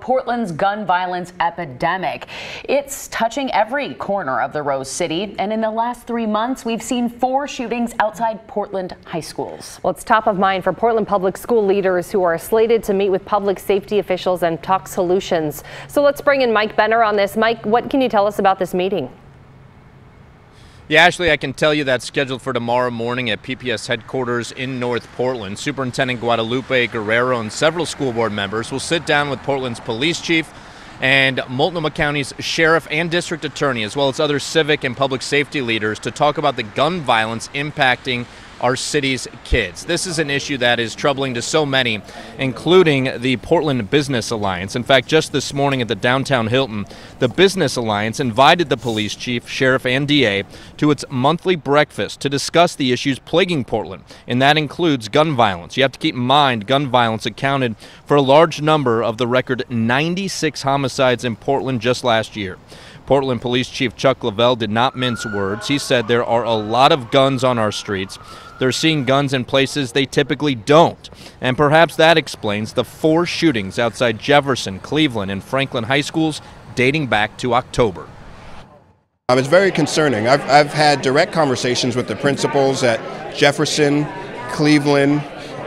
Portland's gun violence epidemic. It's touching every corner of the Rose City, and in the last three months, we've seen four shootings outside Portland high schools. Well, it's top of mind for Portland public school leaders who are slated to meet with public safety officials and talk solutions. So let's bring in Mike Benner on this. Mike, what can you tell us about this meeting? Yeah, Ashley, I can tell you that's scheduled for tomorrow morning at PPS headquarters in North Portland. Superintendent Guadalupe Guerrero and several school board members will sit down with Portland's police chief and Multnomah County's sheriff and district attorney, as well as other civic and public safety leaders, to talk about the gun violence impacting our city's kids. This is an issue that is troubling to so many, including the Portland Business Alliance. In fact, just this morning at the downtown Hilton, the Business Alliance invited the police chief, sheriff, and DA to its monthly breakfast to discuss the issues plaguing Portland, and that includes gun violence. You have to keep in mind gun violence accounted for a large number of the record 96 homicides in Portland just last year. Portland Police Chief Chuck Lovell did not mince words. He said there are a lot of guns on our streets. They're seeing guns in places they typically don't. And perhaps that explains the four shootings outside Jefferson, Cleveland, and Franklin high schools dating back to October. Um, it's very concerning. I've, I've had direct conversations with the principals at Jefferson, Cleveland,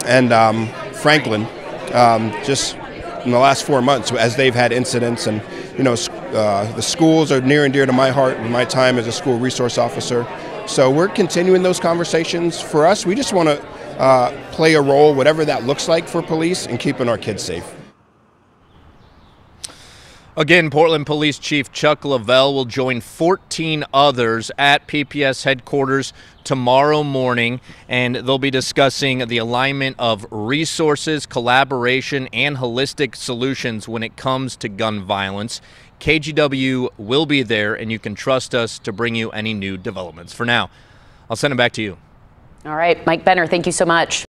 and um, Franklin um, just in the last four months as they've had incidents and you know, uh, the schools are near and dear to my heart in my time as a school resource officer. So we're continuing those conversations. For us, we just want to uh, play a role, whatever that looks like for police, in keeping our kids safe. Again, Portland Police Chief Chuck Lovell will join 14 others at PPS headquarters tomorrow morning, and they'll be discussing the alignment of resources, collaboration, and holistic solutions when it comes to gun violence. KGW will be there, and you can trust us to bring you any new developments. For now, I'll send it back to you. All right, Mike Benner, thank you so much.